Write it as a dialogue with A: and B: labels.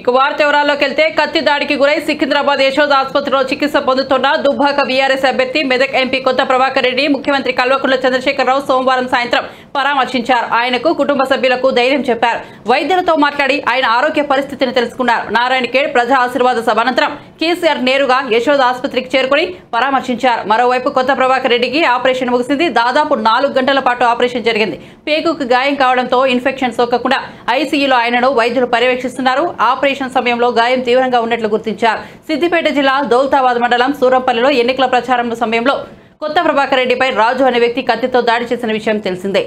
A: ఇక వార్త వివరాల్లోకి వెళ్తే కత్తి దాడికి గురై సికింద్రాబాద్ యశోద్ ఆసుపత్రిలో చికిత్స పొందుతున్న దుబ్బాక బీఆర్ఎస్ అభ్యర్థి మెదక్ ఎంపీ కొత్త ప్రభాకర్ రెడ్డి ముఖ్యమంత్రి కల్వకుంట్ల చంద్రశేఖరరావు సోమవారం సాయంత్రం పరామర్శించారు. ఆయనకు కుటుంబ సభ్యులకు ధైర్యం చెప్పారు. వైద్యులతో మాట్లాడి ఆయన ఆరోగ్య పరిస్థితిని తెలుసుకున్నారు. నారాయణఖేడ్ ప్రజా ఆశీర్వాద సభ అనంతరం కేసీఆర్ నేరుగా యశోద ఆసుపత్రికి చేరుకుని పరామర్శించారు. మరోవైపు కొత్త ప్రభాకర్ రెడ్డికి ఆపరేషన్ ముగిసింది. దాదాపు నాలుగు గంటల పాటు ఆపరేషన్ జరిగింది. పేగుకు గాయం కావడంతో ఇన్ఫెక్షన్ సోకకుండా ఐసీయూలో ఆయనను వైద్యులు పర్యవేక్షిస్తున్నారు. ఆపరేషన్ సమయంలో గాయం తీవ్రంగా ఉన్నట్లు గుర్తించారు. సిద్దిపేట జిల్లా దౌల్తాబాద్ మండలం సూరంపల్లిలో ఎన్నికల ప్రచారం సమయంలో కొత్త ప్రభాకర్ రెడ్డిపై రాజు అనే వ్యక్తి కత్తితో దాడి చేసిన విషయం తెలిసిందే.